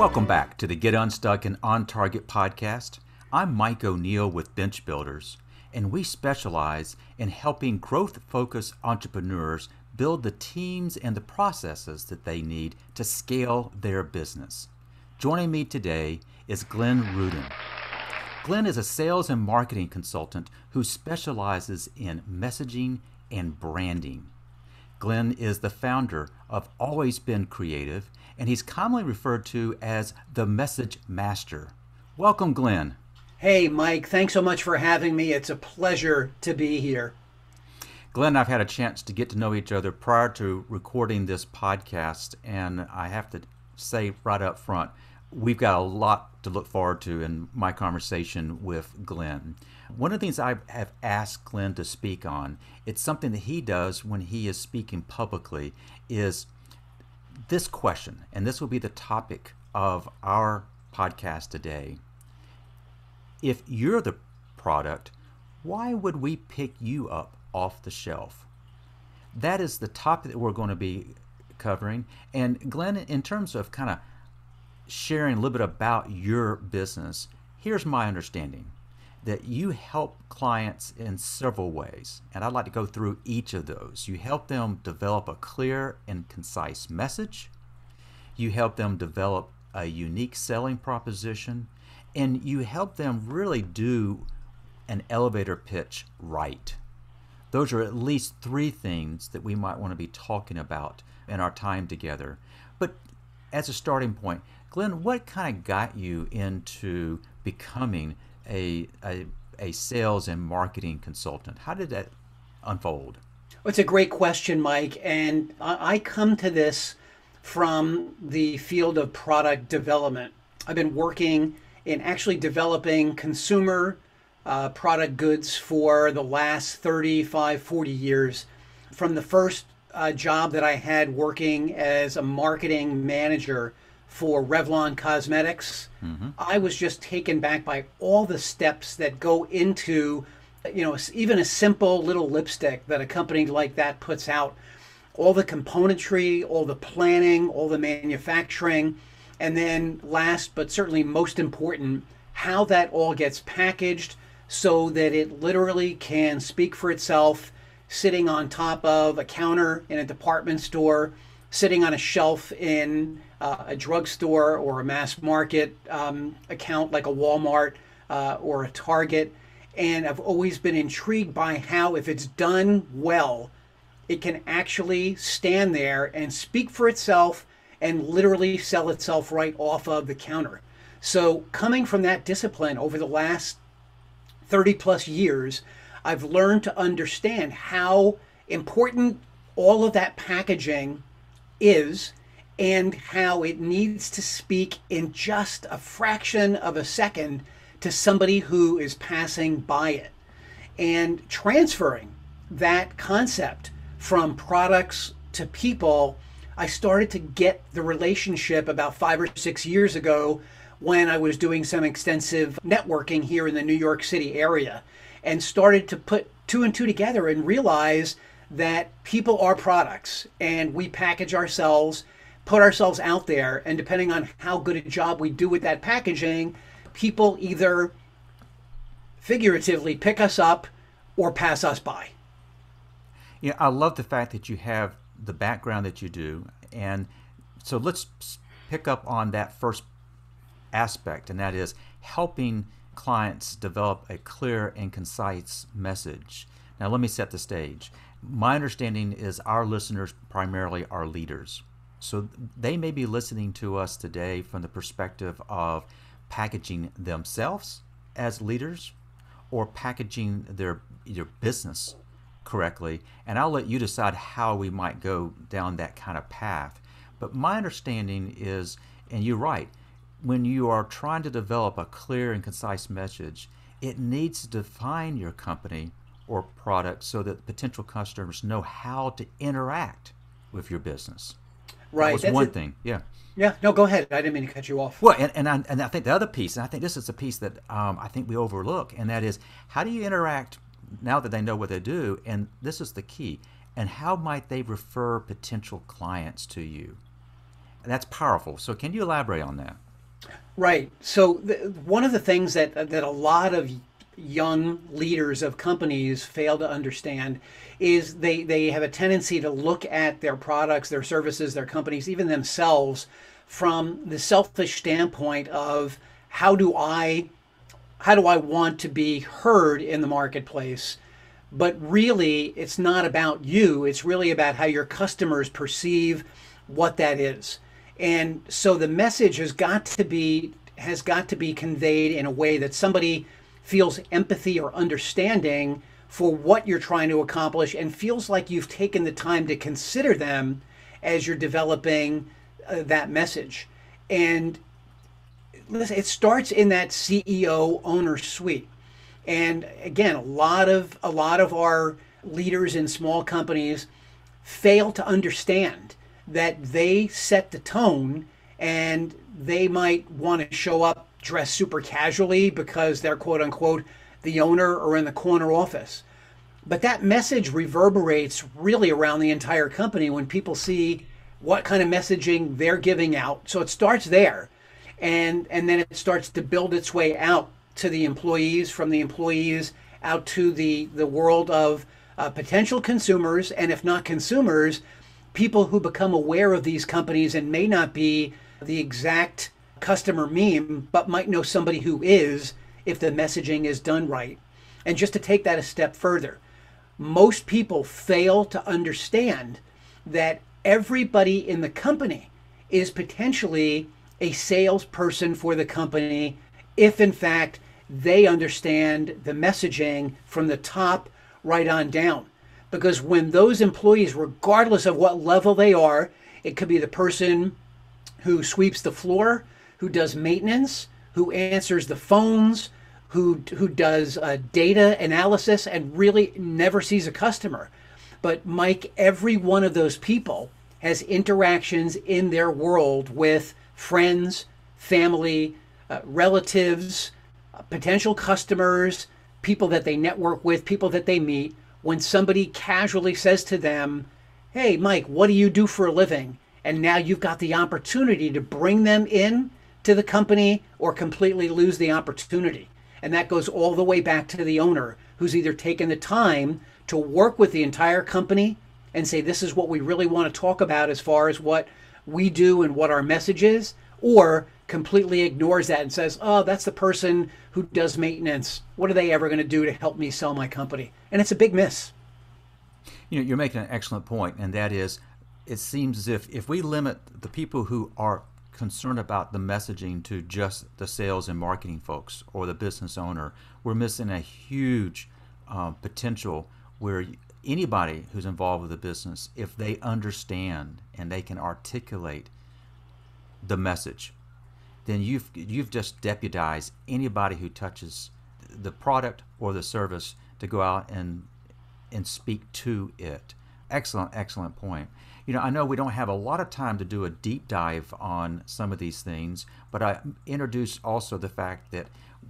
Welcome back to the Get Unstuck and On Target podcast. I'm Mike O'Neill with Bench Builders, and we specialize in helping growth focused entrepreneurs build the teams and the processes that they need to scale their business. Joining me today is Glenn Rudin. Glenn is a sales and marketing consultant who specializes in messaging and branding. Glenn is the founder of Always Been Creative, and he's commonly referred to as the Message Master. Welcome, Glenn. Hey, Mike, thanks so much for having me. It's a pleasure to be here. Glenn, and I've had a chance to get to know each other prior to recording this podcast, and I have to say right up front, we've got a lot to look forward to in my conversation with Glenn. One of the things I have asked Glenn to speak on, it's something that he does when he is speaking publicly, is this question, and this will be the topic of our podcast today. If you're the product, why would we pick you up off the shelf? That is the topic that we're going to be covering. And Glenn, in terms of kind of sharing a little bit about your business, here's my understanding that you help clients in several ways. And I'd like to go through each of those. You help them develop a clear and concise message, you help them develop a unique selling proposition, and you help them really do an elevator pitch right. Those are at least three things that we might want to be talking about in our time together. But as a starting point, Glenn, what kind of got you into becoming a, a, a sales and marketing consultant? How did that unfold? Well, it's a great question, Mike. And I come to this from the field of product development. I've been working in actually developing consumer uh, product goods for the last 35, 40 years. From the first uh, job that I had working as a marketing manager for Revlon Cosmetics, mm-hmm. I was just taken back by all the steps that go into, you know, even a simple little lipstick that a company like that puts out. All the componentry, all the planning, all the manufacturing, and then last but certainly most important, how that all gets packaged so that it literally can speak for itself sitting on top of a counter in a department store, sitting on a shelf in uh, a drugstore or a mass market um, account like a Walmart uh, or a Target. And I've always been intrigued by how, if it's done well, it can actually stand there and speak for itself and literally sell itself right off of the counter. So, coming from that discipline over the last 30 plus years, I've learned to understand how important all of that packaging is and how it needs to speak in just a fraction of a second to somebody who is passing by it. And transferring that concept from products to people, I started to get the relationship about five or six years ago when I was doing some extensive networking here in the New York City area and started to put two and two together and realize that people are products and we package ourselves put ourselves out there, and depending on how good a job we do with that packaging, people either figuratively pick us up or pass us by. Yeah, I love the fact that you have the background that you do. And so let's pick up on that first aspect, and that is helping clients develop a clear and concise message. Now, let me set the stage. My understanding is our listeners primarily are leaders. So they may be listening to us today from the perspective of packaging themselves as leaders or packaging their your business correctly. And I'll let you decide how we might go down that kind of path. But my understanding is, and you're right, when you are trying to develop a clear and concise message, it needs to define your company or product so that potential customers know how to interact with your business. Right. That was That's one it. thing. Yeah. Yeah. No, go ahead. I didn't mean to cut you off. Well, and, and, I, and I think the other piece, and I think this is a piece that um, I think we overlook, and that is how do you interact now that they know what they do? And this is the key. And how might they refer potential clients to you? And that's powerful. So, can you elaborate on that? Right. So the, one of the things that that a lot of young leaders of companies fail to understand is they they have a tendency to look at their products, their services, their companies, even themselves from the selfish standpoint of how do I how do I want to be heard in the marketplace? But really, it's not about you. It's really about how your customers perceive what that is. And so the message has got to be has got to be conveyed in a way that somebody feels empathy or understanding for what you're trying to accomplish and feels like you've taken the time to consider them as you're developing uh, that message. And listen, it starts in that CEO owner suite. And again, a lot of a lot of our leaders in small companies fail to understand that they set the tone and they might want to show up dressed super casually because they're quote unquote the owner or in the corner office. But that message reverberates really around the entire company when people see what kind of messaging they're giving out. So it starts there and and then it starts to build its way out to the employees from the employees out to the the world of uh, potential consumers and if not consumers people who become aware of these companies and may not be the exact customer meme, but might know somebody who is if the messaging is done right. And just to take that a step further, most people fail to understand that everybody in the company is potentially a salesperson for the company if, in fact, they understand the messaging from the top right on down. Because when those employees, regardless of what level they are, it could be the person who sweeps the floor, who does maintenance, who answers the phones, who who does uh, data analysis, and really never sees a customer. But Mike, every one of those people has interactions in their world with friends, family, uh, relatives, uh, potential customers, people that they network with, people that they meet. When somebody casually says to them, "Hey, Mike, what do you do for a living?" and now you've got the opportunity to bring them in to the company or completely lose the opportunity. And that goes all the way back to the owner who's either taken the time to work with the entire company and say, this is what we really want to talk about as far as what we do and what our message is, or completely ignores that and says, oh, that's the person who does maintenance. What are they ever going to do to help me sell my company? And it's a big miss. You know, you're making an excellent point, and that is it seems as if if we limit the people who are concerned about the messaging to just the sales and marketing folks or the business owner, we're missing a huge uh, potential where anybody who's involved with the business, if they understand and they can articulate the message, then you've you've just deputized anybody who touches the product or the service to go out and and speak to it. Excellent, excellent point. You know, I know we don't have a lot of time to do a deep dive on some of these things, but I introduce also the fact that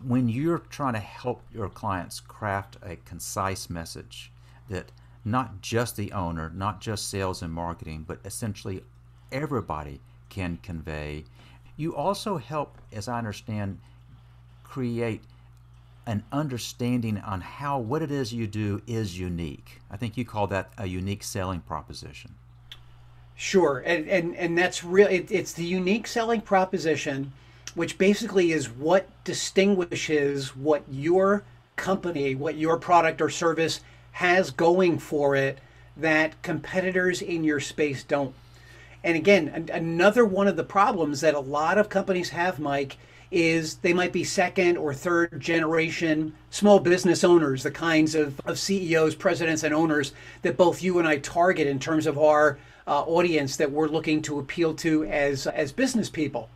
when you're trying to help your clients craft a concise message that not just the owner, not just sales and marketing, but essentially everybody can convey, you also help, as I understand, create an understanding on how what it is you do is unique. I think you call that a unique selling proposition. Sure, and and and that's real. It, it's the unique selling proposition, which basically is what distinguishes what your company, what your product or service has going for it that competitors in your space don't. And again, another one of the problems that a lot of companies have, Mike, is they might be second or third generation small business owners, the kinds of, of CEOs, presidents, and owners that both you and I target in terms of our uh, audience that we're looking to appeal to as as business people.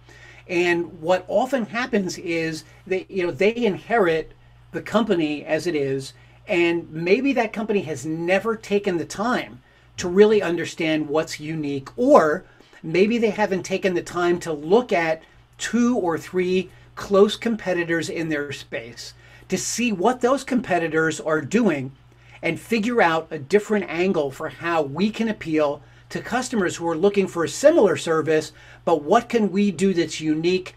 And what often happens is that you know they inherit the company as it is, and maybe that company has never taken the time to really understand what's unique, or maybe they haven't taken the time to look at two or three close competitors in their space to see what those competitors are doing and figure out a different angle for how we can appeal to customers who are looking for a similar service, but what can we do that's unique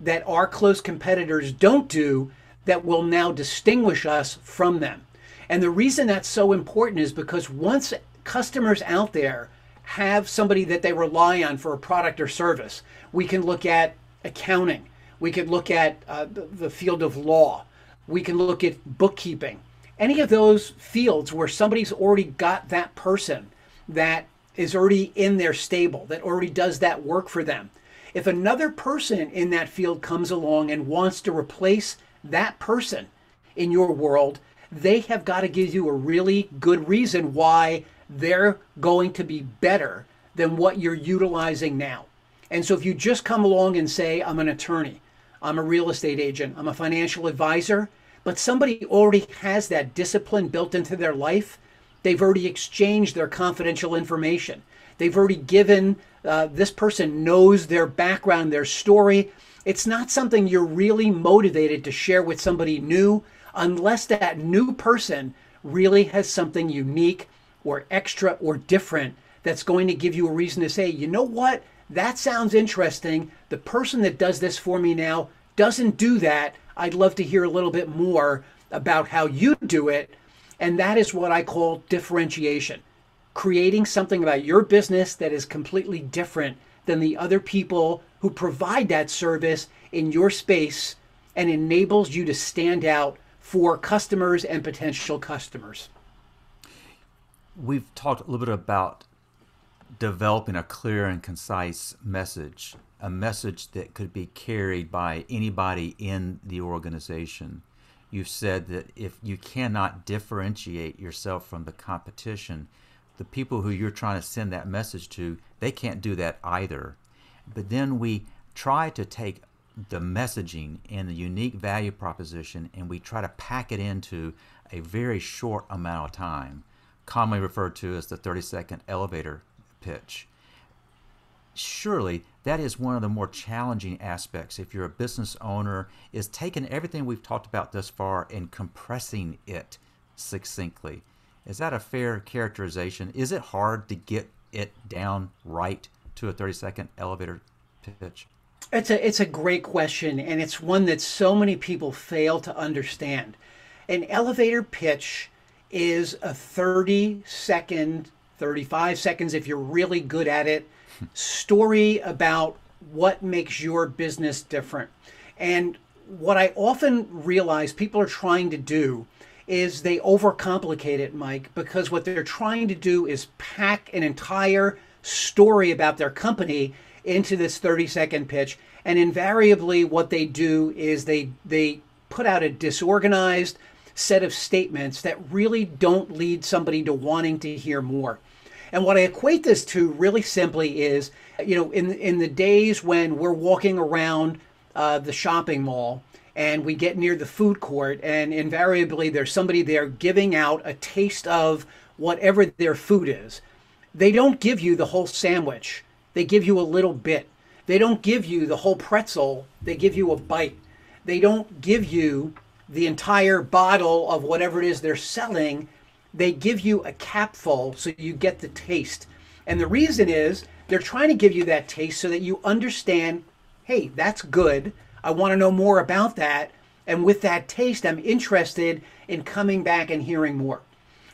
that our close competitors don't do that will now distinguish us from them. And the reason that's so important is because once customers out there have somebody that they rely on for a product or service, we can look at accounting, we can look at uh, the, the field of law, we can look at bookkeeping, any of those fields where somebody's already got that person that is already in their stable, that already does that work for them. If another person in that field comes along and wants to replace that person in your world, they have got to give you a really good reason why they're going to be better than what you're utilizing now. And so if you just come along and say, I'm an attorney, I'm a real estate agent, I'm a financial advisor, but somebody already has that discipline built into their life, they've already exchanged their confidential information. They've already given, uh, this person knows their background, their story. It's not something you're really motivated to share with somebody new unless that new person really has something unique or extra or different that's going to give you a reason to say, you know what? That sounds interesting. The person that does this for me now doesn't do that. I'd love to hear a little bit more about how you do it. And that is what I call differentiation creating something about your business that is completely different than the other people who provide that service in your space and enables you to stand out for customers and potential customers. We've talked a little bit about developing a clear and concise message, a message that could be carried by anybody in the organization. You've said that if you cannot differentiate yourself from the competition, the people who you're trying to send that message to, they can't do that either. But then we try to take the messaging and the unique value proposition and we try to pack it into a very short amount of time, commonly referred to as the 30 second elevator pitch. Surely that is one of the more challenging aspects if you're a business owner is taking everything we've talked about thus far and compressing it succinctly. Is that a fair characterization? Is it hard to get it down right to a 30 second elevator pitch? It's a it's a great question and it's one that so many people fail to understand. An elevator pitch is a 30 second, 35 seconds if you're really good at it, story about what makes your business different. And what I often realize people are trying to do is they overcomplicate it, Mike, because what they're trying to do is pack an entire story about their company into this 30 second pitch. And invariably, what they do is they, they put out a disorganized set of statements that really don't lead somebody to wanting to hear more. And what I equate this to really simply is, you know, in in the days when we're walking around uh, the shopping mall and we get near the food court, and invariably there's somebody there giving out a taste of whatever their food is. They don't give you the whole sandwich, they give you a little bit. They don't give you the whole pretzel, they give you a bite. They don't give you the entire bottle of whatever it is they're selling. They give you a capful so you get the taste. And the reason is they're trying to give you that taste so that you understand hey, that's good. I want to know more about that. And with that taste, I'm interested in coming back and hearing more.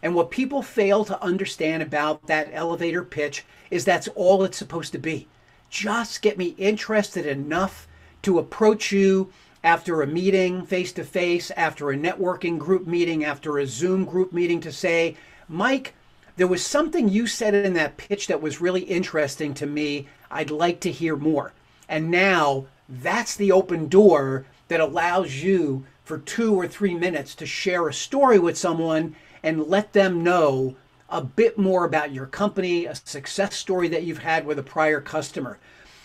And what people fail to understand about that elevator pitch is that's all it's supposed to be. Just get me interested enough to approach you after a meeting face to face, after a networking group meeting, after a Zoom group meeting to say, Mike, there was something you said in that pitch that was really interesting to me. I'd like to hear more. And now that's the open door that allows you for two or three minutes to share a story with someone and let them know a bit more about your company, a success story that you've had with a prior customer.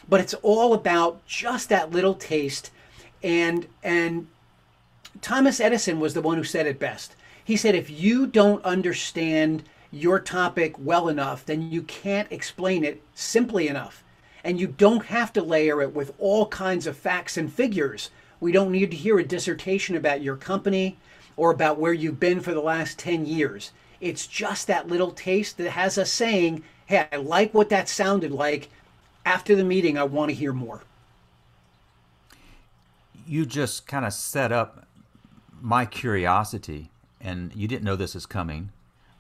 But it's all about just that little taste and and Thomas Edison was the one who said it best. He said if you don't understand your topic well enough, then you can't explain it simply enough. And you don't have to layer it with all kinds of facts and figures. We don't need to hear a dissertation about your company or about where you've been for the last 10 years. It's just that little taste that has us saying, hey, I like what that sounded like. After the meeting, I want to hear more. You just kind of set up my curiosity, and you didn't know this is coming.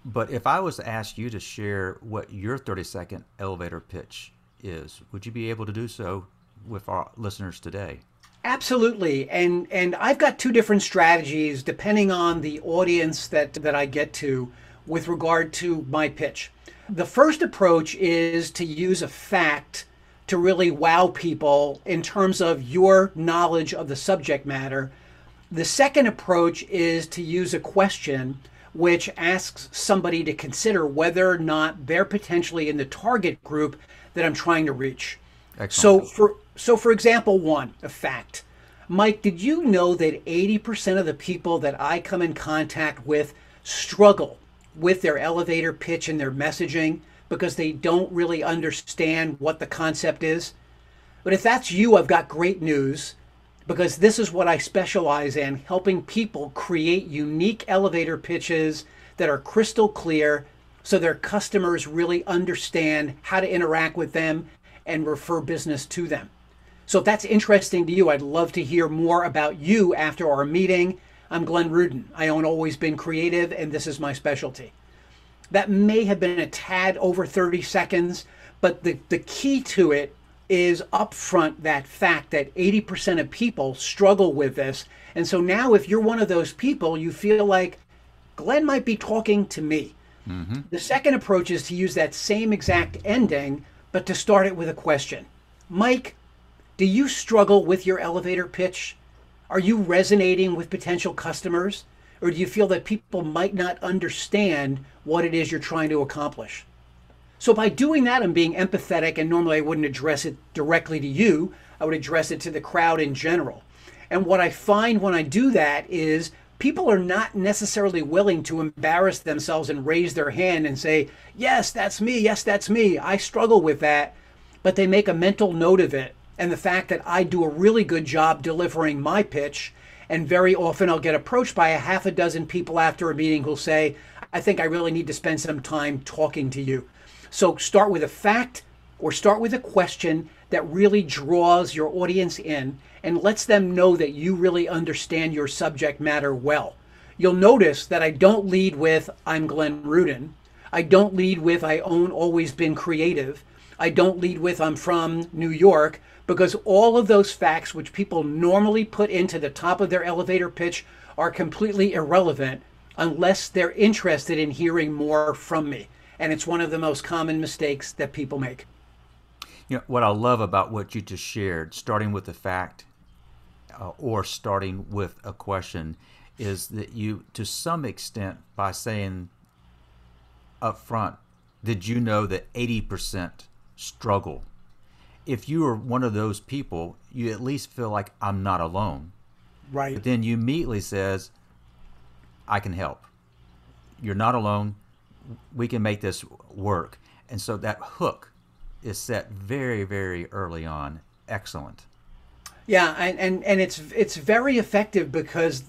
But if I was to ask you to share what your 30 second elevator pitch is, would you be able to do so with our listeners today? Absolutely. And and I've got two different strategies depending on the audience that that I get to with regard to my pitch. The first approach is to use a fact to really wow people in terms of your knowledge of the subject matter. The second approach is to use a question which asks somebody to consider whether or not they're potentially in the target group that I'm trying to reach. Excellent. So for so for example, one, a fact. Mike, did you know that 80% of the people that I come in contact with struggle with their elevator pitch and their messaging because they don't really understand what the concept is? But if that's you, I've got great news because this is what I specialize in helping people create unique elevator pitches that are crystal clear so their customers really understand how to interact with them and refer business to them. So if that's interesting to you, I'd love to hear more about you after our meeting. I'm Glenn Rudin. I own Always Been Creative, and this is my specialty. That may have been a tad over 30 seconds, but the, the key to it is upfront that fact that 80% of people struggle with this. And so now, if you're one of those people, you feel like Glenn might be talking to me. Mm-hmm. The second approach is to use that same exact ending, but to start it with a question Mike, do you struggle with your elevator pitch? Are you resonating with potential customers? Or do you feel that people might not understand what it is you're trying to accomplish? So, by doing that and being empathetic, and normally I wouldn't address it directly to you, I would address it to the crowd in general. And what I find when I do that is people are not necessarily willing to embarrass themselves and raise their hand and say, Yes, that's me. Yes, that's me. I struggle with that. But they make a mental note of it and the fact that I do a really good job delivering my pitch. And very often I'll get approached by a half a dozen people after a meeting who'll say, I think I really need to spend some time talking to you. So start with a fact or start with a question that really draws your audience in and lets them know that you really understand your subject matter well. You'll notice that I don't lead with, I'm Glenn Rudin. I don't lead with, I own Always Been Creative. I don't lead with, I'm from New York because all of those facts, which people normally put into the top of their elevator pitch, are completely irrelevant unless they're interested in hearing more from me. And it's one of the most common mistakes that people make. You know, what I love about what you just shared, starting with the fact uh, or starting with a question, is that you, to some extent, by saying up front, did you know that 80% struggle if you are one of those people, you at least feel like I'm not alone. Right. But then you immediately says, I can help. You're not alone. We can make this work. And so that hook is set very, very early on. Excellent. Yeah, and, and, and it's it's very effective because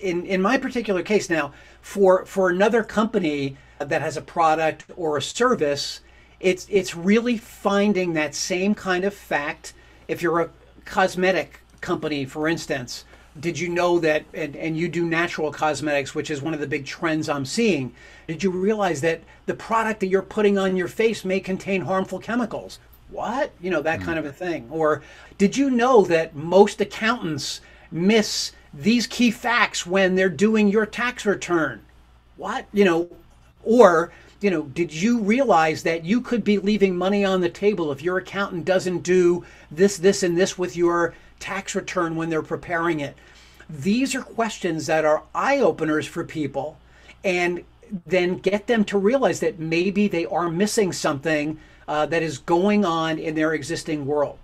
in, in my particular case now, for for another company that has a product or a service, it's it's really finding that same kind of fact. If you're a cosmetic company, for instance, did you know that and, and you do natural cosmetics which is one of the big trends i'm seeing did you realize that the product that you're putting on your face may contain harmful chemicals? What? You know that mm. kind of a thing. Or did you know that most accountants miss these key facts when they're doing your tax return? What? You know or you know, did you realize that you could be leaving money on the table if your accountant doesn't do this, this, and this with your tax return when they're preparing it? These are questions that are eye openers for people and then get them to realize that maybe they are missing something uh, that is going on in their existing world.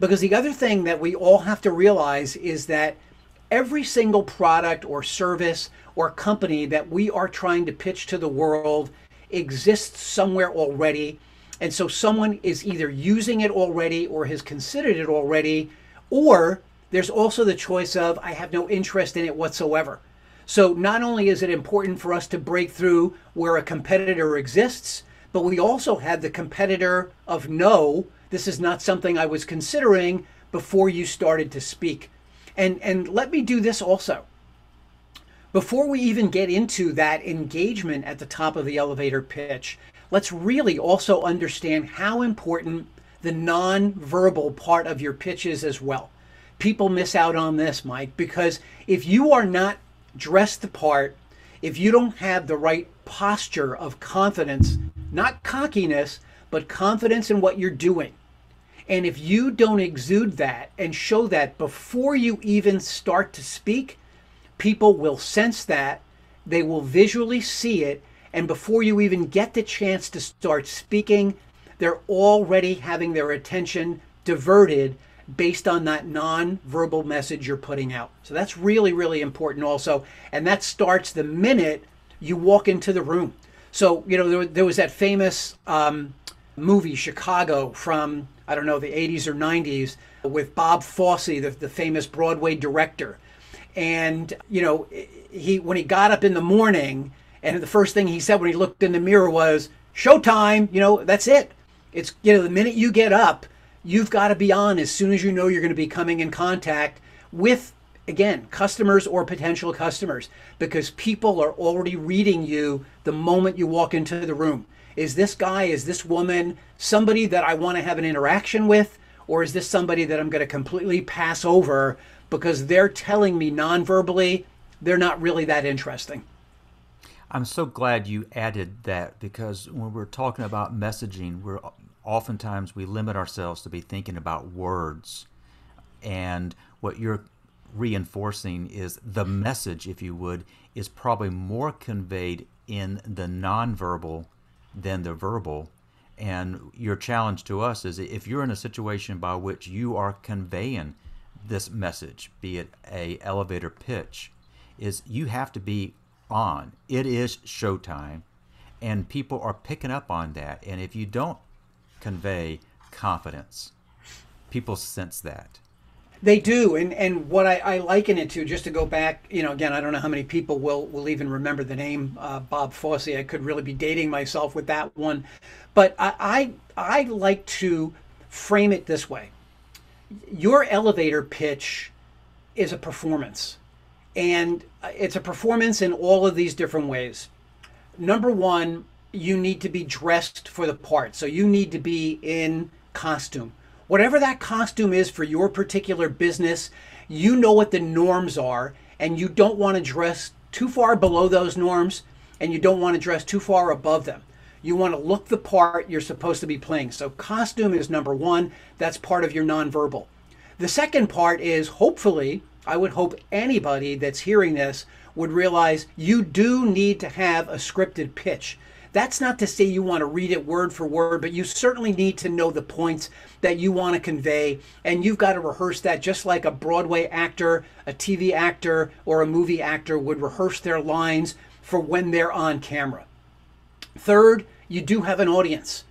Because the other thing that we all have to realize is that every single product or service or company that we are trying to pitch to the world exists somewhere already. And so someone is either using it already or has considered it already, or there's also the choice of, I have no interest in it whatsoever. So not only is it important for us to break through where a competitor exists, but we also have the competitor of no, this is not something I was considering before you started to speak. And and let me do this also. Before we even get into that engagement at the top of the elevator pitch, let's really also understand how important the non-verbal part of your pitch is as well. People miss out on this, Mike, because if you are not dressed the part, if you don't have the right posture of confidence, not cockiness, but confidence in what you're doing, and if you don't exude that and show that before you even start to speak, people will sense that, they will visually see it, and before you even get the chance to start speaking, they're already having their attention diverted based on that non-verbal message you're putting out. So that's really, really important also. And that starts the minute you walk into the room. So, you know, there, there was that famous um, movie, Chicago, from, I don't know, the 80s or 90s with Bob Fosse, the, the famous Broadway director. And, you know, he when he got up in the morning, and the first thing he said when he looked in the mirror was, Showtime, you know, that's it. It's, you know, the minute you get up, you've got to be on as soon as you know you're going to be coming in contact with again customers or potential customers because people are already reading you the moment you walk into the room is this guy is this woman somebody that i want to have an interaction with or is this somebody that i'm going to completely pass over because they're telling me non-verbally they're not really that interesting i'm so glad you added that because when we're talking about messaging we're oftentimes we limit ourselves to be thinking about words. And what you're reinforcing is the message, if you would, is probably more conveyed in the nonverbal than the verbal. And your challenge to us is if you're in a situation by which you are conveying this message, be it a elevator pitch, is you have to be on. It is showtime and people are picking up on that. And if you don't convey confidence. People sense that. They do, and and what I, I, liken it to, just to go back, you know, again, I don't know how many people will will even remember the name uh, Bob Fosse. I could really be dating myself with that one, but I, I I like to frame it this way: your elevator pitch is a performance, and it's a performance in all of these different ways. Number one, you need to be dressed for the part. So you need to be in costume. Whatever that costume is for your particular business, you know what the norms are, and you don't want to dress too far below those norms, and you don't want to dress too far above them. You want to look the part you're supposed to be playing. So, costume is number one. That's part of your nonverbal. The second part is hopefully, I would hope anybody that's hearing this would realize you do need to have a scripted pitch. That's not to say you want to read it word for word, but you certainly need to know the points that you want to convey. And you've got to rehearse that just like a Broadway actor, a TV actor, or a movie actor would rehearse their lines for when they're on camera. Third, you do have an audience.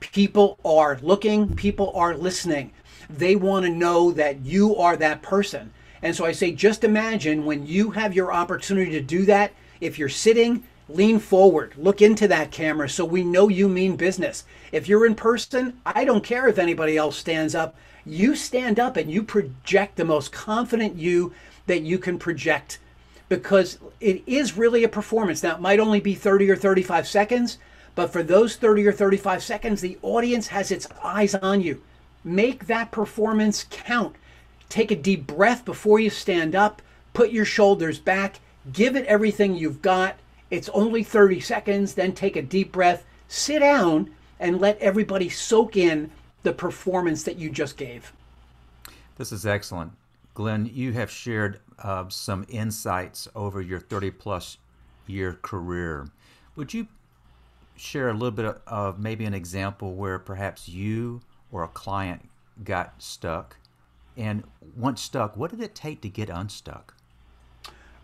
People are looking, people are listening. They want to know that you are that person. And so I say, just imagine when you have your opportunity to do that, if you're sitting, lean forward, look into that camera so we know you mean business. If you're in person, I don't care if anybody else stands up. You stand up and you project the most confident you that you can project because it is really a performance. Now, it might only be 30 or 35 seconds, but for those 30 or 35 seconds, the audience has its eyes on you. Make that performance count. Take a deep breath before you stand up, put your shoulders back, give it everything you've got it's only 30 seconds. Then take a deep breath, sit down, and let everybody soak in the performance that you just gave. This is excellent. Glenn, you have shared uh, some insights over your 30 plus year career. Would you share a little bit of maybe an example where perhaps you or a client got stuck? And once stuck, what did it take to get unstuck?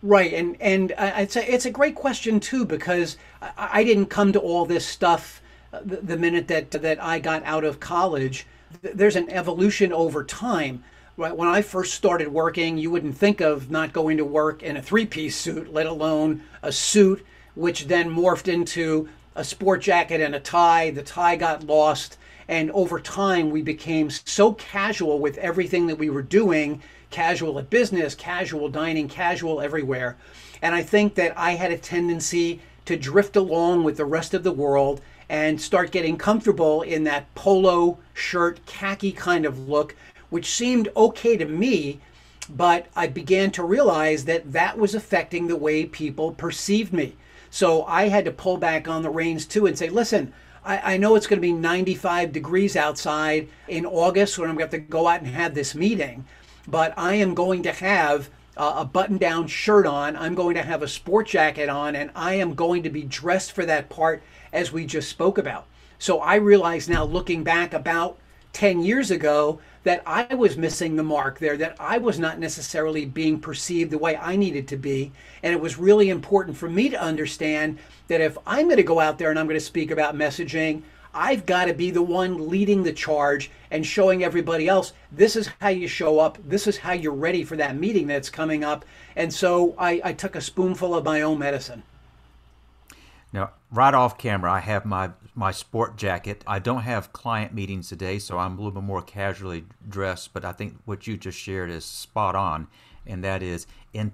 Right, and and it's a it's a great question too because I, I didn't come to all this stuff uh, the, the, minute that that I got out of college. There's an evolution over time. Right, when I first started working, you wouldn't think of not going to work in a three-piece suit, let alone a suit, which then morphed into a sport jacket and a tie. The tie got lost, And over time, we became so casual with everything that we were doing casual at business, casual dining, casual everywhere. And I think that I had a tendency to drift along with the rest of the world and start getting comfortable in that polo shirt, khaki kind of look, which seemed okay to me. But I began to realize that that was affecting the way people perceived me. So I had to pull back on the reins too and say, listen, I, I know it's going to be 95 degrees outside in August when I'm going to have to go out and have this meeting, but I am going to have uh, a button down shirt on. I'm going to have a sport jacket on, and I am going to be dressed for that part as we just spoke about. So I realize now, looking back about 10 years ago, that I was missing the mark there, that I was not necessarily being perceived the way I needed to be. And it was really important for me to understand that if I'm going to go out there and I'm going to speak about messaging, I've got to be the one leading the charge and showing everybody else this is how you show up. This is how you're ready for that meeting that's coming up. And so I, I took a spoonful of my own medicine. Now, right off camera, I have my my sport jacket. I don't have client meetings today, so I'm a little bit more casually dressed. But I think what you just shared is spot on, and that is in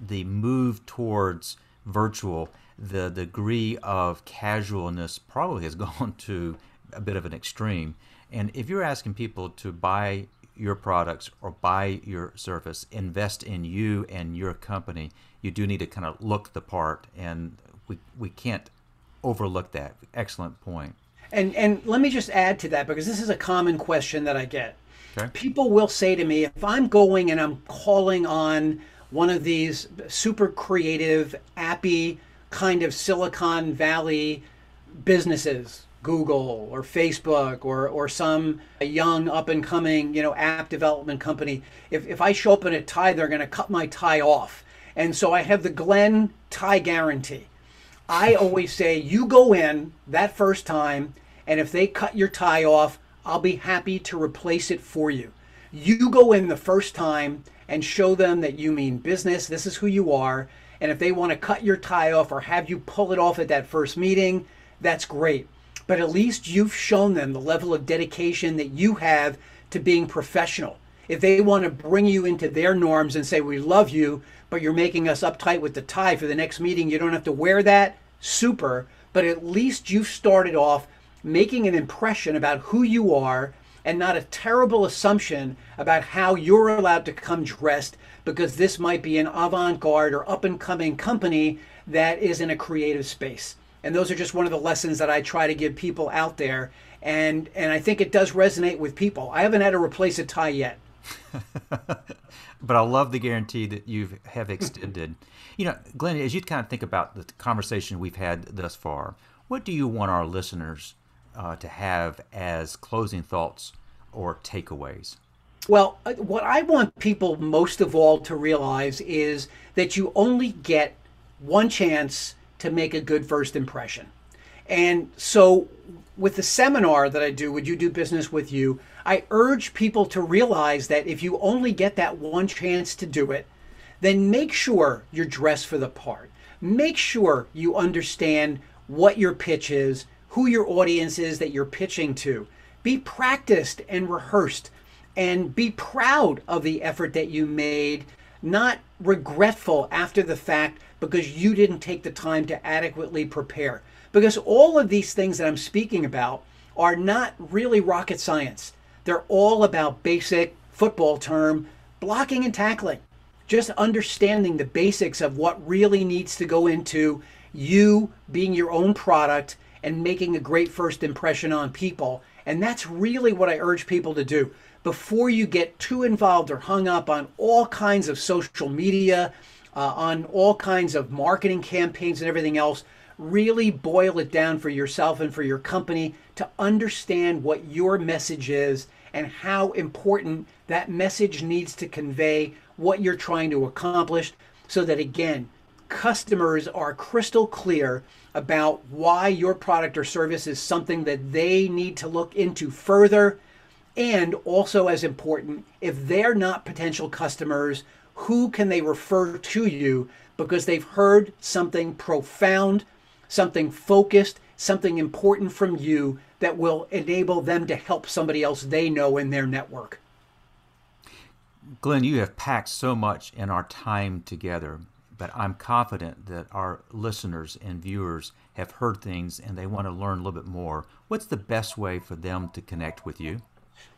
the move towards virtual the degree of casualness probably has gone to a bit of an extreme. And if you're asking people to buy your products or buy your service, invest in you and your company, you do need to kind of look the part. And we, we can't overlook that. Excellent point. And, and let me just add to that because this is a common question that I get. Okay. People will say to me, if I'm going and I'm calling on one of these super creative, appy, kind of Silicon Valley businesses, Google or Facebook or, or some young up and coming, you know, app development company. If, if I show up in a tie, they're going to cut my tie off. And so I have the Glenn tie guarantee. I always say, you go in that first time, and if they cut your tie off, I'll be happy to replace it for you. You go in the first time and show them that you mean business. This is who you are. And if they want to cut your tie off or have you pull it off at that first meeting, that's great. But at least you've shown them the level of dedication that you have to being professional. If they want to bring you into their norms and say, We love you, but you're making us uptight with the tie for the next meeting, you don't have to wear that, super. But at least you've started off making an impression about who you are and not a terrible assumption about how you're allowed to come dressed because this might be an avant garde or up and coming company that is in a creative space. And those are just one of the lessons that I try to give people out there. And, and I think it does resonate with people. I haven't had to replace a tie yet. but I love the guarantee that you have extended. you know, Glenn, as you kind of think about the conversation we've had thus far, what do you want our listeners uh, to have as closing thoughts or takeaways? Well, uh, what I want people most of all to realize is that you only get one chance to make a good first impression. And so, with the seminar that I do, Would You Do Business with You? I urge people to realize that if you only get that one chance to do it, then make sure you're dressed for the part. Make sure you understand what your pitch is, who your audience is that you're pitching to. Be practiced and rehearsed and be proud of the effort that you made, not regretful after the fact because you didn't take the time to adequately prepare. Because all of these things that I'm speaking about are not really rocket science. They're all about basic football term blocking and tackling. Just understanding the basics of what really needs to go into you being your own product and making a great first impression on people. And that's really what I urge people to do. Before you get too involved or hung up on all kinds of social media, uh, on all kinds of marketing campaigns and everything else, really boil it down for yourself and for your company to understand what your message is and how important that message needs to convey what you're trying to accomplish so that again customers are crystal clear about why your product or service is something that they need to look into further. And also, as important, if they're not potential customers, who can they refer to you because they've heard something profound, something focused, something important from you that will enable them to help somebody else they know in their network. Glenn, you have packed so much in our time together, but I'm confident that our listeners and viewers have heard things and they want to learn a little bit more. What's the best way for them to connect with you?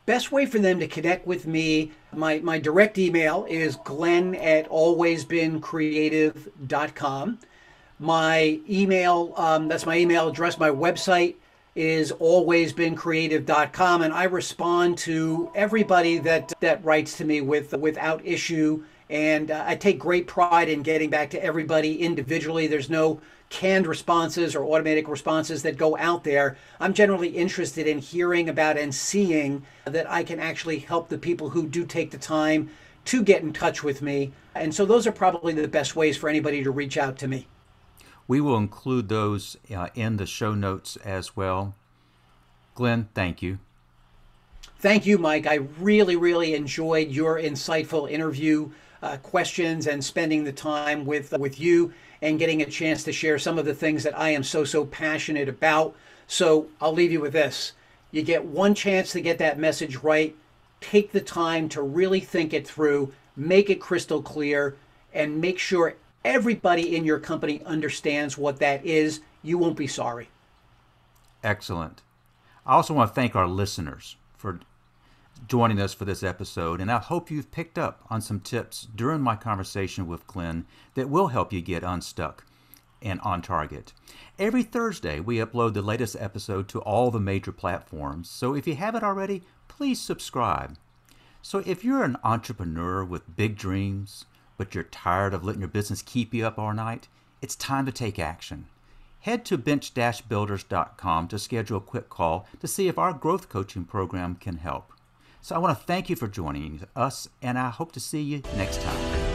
Best way for them to connect with me, my, my direct email is glenn at alwaysbeencreative.com. My email, um, that's my email address, my website is alwaysbeencreative.com and I respond to everybody that that writes to me with without issue and uh, I take great pride in getting back to everybody individually. There's no canned responses or automatic responses that go out there. I'm generally interested in hearing about and seeing that I can actually help the people who do take the time to get in touch with me. And so those are probably the best ways for anybody to reach out to me. We will include those uh, in the show notes as well. Glenn, thank you. Thank you, Mike. I really, really enjoyed your insightful interview uh, questions and spending the time with uh, with you and getting a chance to share some of the things that I am so so passionate about. So I'll leave you with this: you get one chance to get that message right. Take the time to really think it through, make it crystal clear, and make sure everybody in your company understands what that is. You won't be sorry. Excellent. I also want to thank our listeners for joining us for this episode, and I hope you've picked up on some tips during my conversation with Glenn that will help you get unstuck and on target. Every Thursday, we upload the latest episode to all the major platforms, so if you haven't already, please subscribe. So, if you're an entrepreneur with big dreams, but you're tired of letting your business keep you up all night, it's time to take action. Head to bench-builders.com to schedule a quick call to see if our growth coaching program can help. So I want to thank you for joining us, and I hope to see you next time.